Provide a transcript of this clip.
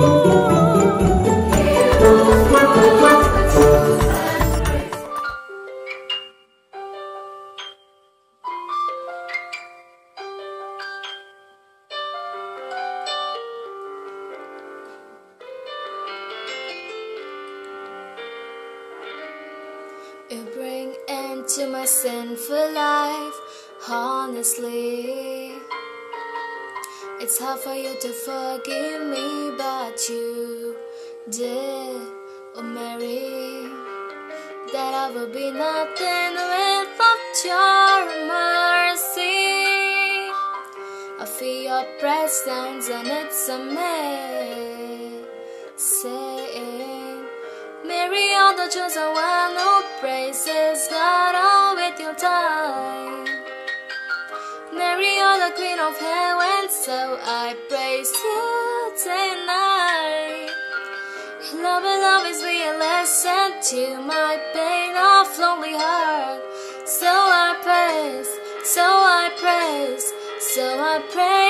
You bring end to my sinful life, honestly. It's hard for you to forgive me, but you did, oh Mary. That I would be nothing without your mercy. I feel your presence and it's amazing. Mary, all the chosen one who praises God queen of heaven, so I praise you tonight. Love love is be a lesson to my pain of lonely heart. So I praise, so I praise, so I praise.